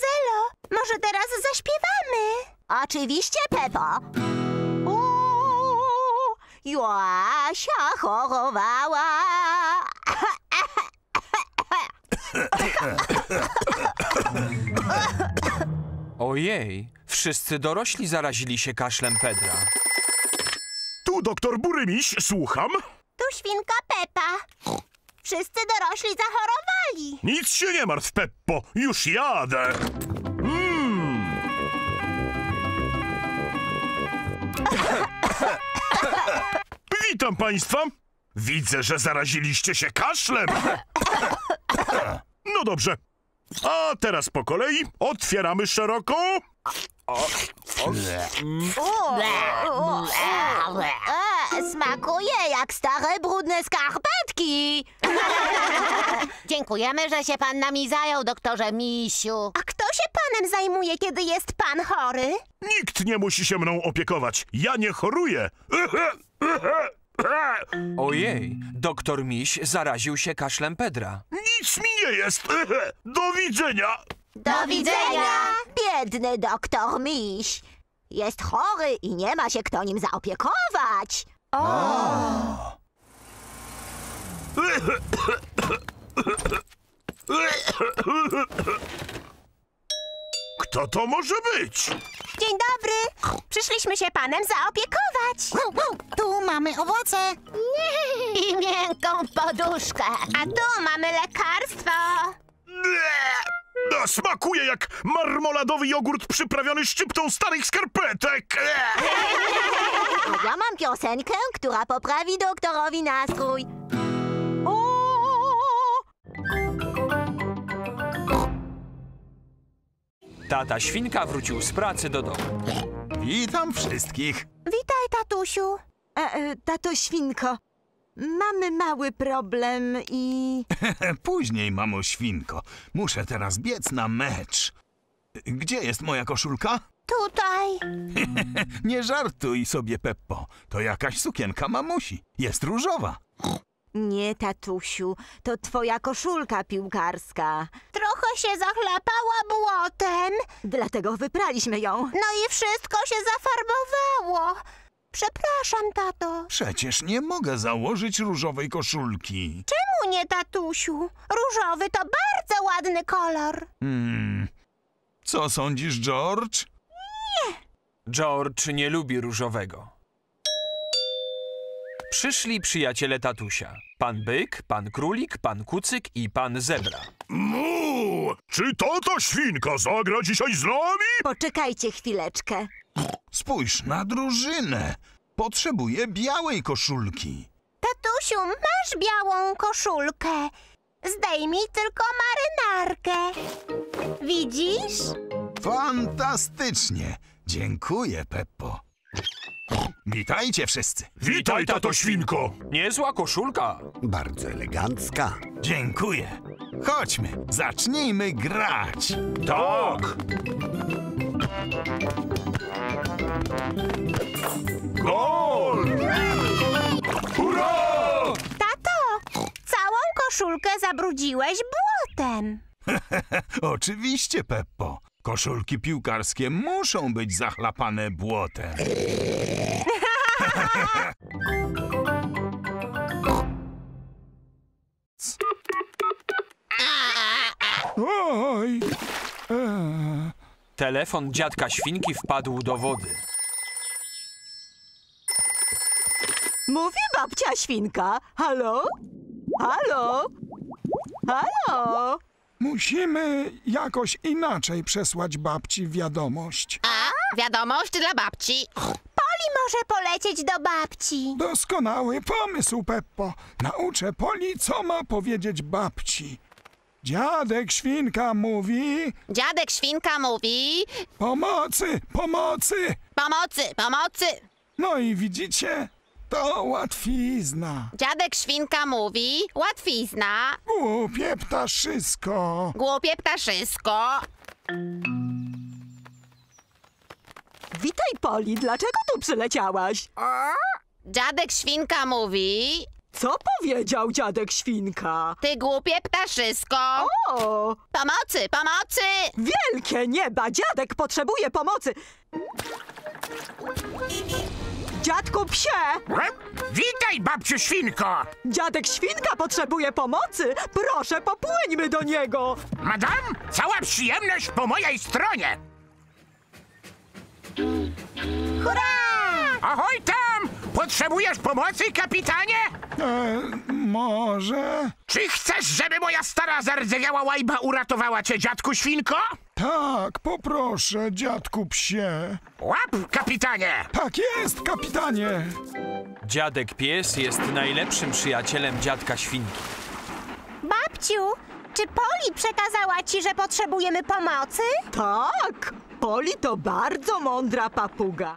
Zelo, może teraz zaśpiewamy? Oczywiście, Pepo. Uuu, Joasia chorowała. Ojej, wszyscy dorośli zarazili się kaszlem Pedra. Tu doktor Burymiś, słucham. Tu świnka Pepa. Wszyscy dorośli zachorowali. Nic się nie martw, Peppo, już jadę. Mm. Witam państwa. Widzę, że zaraziliście się kaszlem. No dobrze. A teraz po kolei otwieramy szeroko. E, smakuje jak stare, brudne. Dziękujemy, że się pan nami zajął, doktorze Misiu. A kto się panem zajmuje, kiedy jest pan chory? Nikt nie musi się mną opiekować. Ja nie choruję. Ojej, doktor Miś zaraził się kaszlem Pedra. Nic mi nie jest. Do widzenia. Do widzenia! Biedny doktor Miś. Jest chory i nie ma się kto nim zaopiekować. Kto to może być? Dzień dobry. Przyszliśmy się panem zaopiekować. Tu mamy owoce. I miękką poduszkę. A tu mamy lekarstwo. No, smakuje jak marmoladowy jogurt przyprawiony szczyptą starych skarpetek. A ja mam piosenkę, która poprawi doktorowi nastrój. Tata świnka wrócił z pracy do domu. Witam wszystkich. Witaj, tatusiu. E, e, tato świnko, mamy mały problem i... Później, mamo świnko. Muszę teraz biec na mecz. Gdzie jest moja koszulka? Tutaj. Nie żartuj sobie, Peppo. To jakaś sukienka mamusi. Jest różowa. Nie, tatusiu, to twoja koszulka piłkarska. Trochę się zachlapała błotem. Dlatego wypraliśmy ją. No i wszystko się zafarbowało. Przepraszam, tato. Przecież nie mogę założyć różowej koszulki. Czemu nie, tatusiu? Różowy to bardzo ładny kolor. Hmm. Co sądzisz, George? George nie lubi różowego. Przyszli przyjaciele tatusia. Pan Byk, pan Królik, pan Kucyk i pan Zebra. Mu! Czy to ta świnka zagra dzisiaj z nami? Poczekajcie chwileczkę. Spójrz na drużynę. Potrzebuję białej koszulki. Tatusiu, masz białą koszulkę. Zdejmij tylko marynarkę. Widzisz? Fantastycznie. Dziękuję, Peppo. Witajcie wszyscy. Witaj, tato świnko. Niezła koszulka. Bardzo elegancka. Dziękuję. Chodźmy, zacznijmy grać. Tak. Gol! Hurra! Tato, całą koszulkę zabrudziłeś błotem. Oczywiście, Peppo. Koszulki piłkarskie muszą być zachlapane błotem. Telefon dziadka świnki wpadł do wody. Mówi babcia świnka. Halo? Halo? Halo? Musimy jakoś inaczej przesłać babci wiadomość. Wiadomość dla babci. Poli może polecieć do babci. Doskonały pomysł, Peppo. Nauczę Poli, co ma powiedzieć babci. Dziadek świnka mówi: Dziadek świnka mówi: Pomocy, pomocy! Pomocy, pomocy. No i widzicie? To łatwizna. Dziadek świnka mówi: Łatwizna, Głupie ptaszysko. głupie ptaszysko. Witaj, Poli, dlaczego tu przyleciałaś? Dziadek świnka mówi: Co powiedział dziadek świnka? Ty głupie ptaszysko! O, Pomocy, pomocy! wielkie nieba! Dziadek potrzebuje pomocy! Dziadku psie! Witaj, babciu świnko! Dziadek świnka potrzebuje pomocy! Proszę, popłyńmy do niego! Madam, cała przyjemność po mojej stronie! Hurra! Ahoj tam! Potrzebujesz pomocy, kapitanie? E, może? Czy chcesz, żeby moja stara zardzewiała łajba uratowała cię, dziadku świnko? Tak, poproszę, dziadku psie. Łap, kapitanie! Tak jest, kapitanie. Dziadek pies jest najlepszym przyjacielem dziadka świnki. Babciu, czy Poli przekazała ci, że potrzebujemy pomocy? Tak! Poli to bardzo mądra papuga.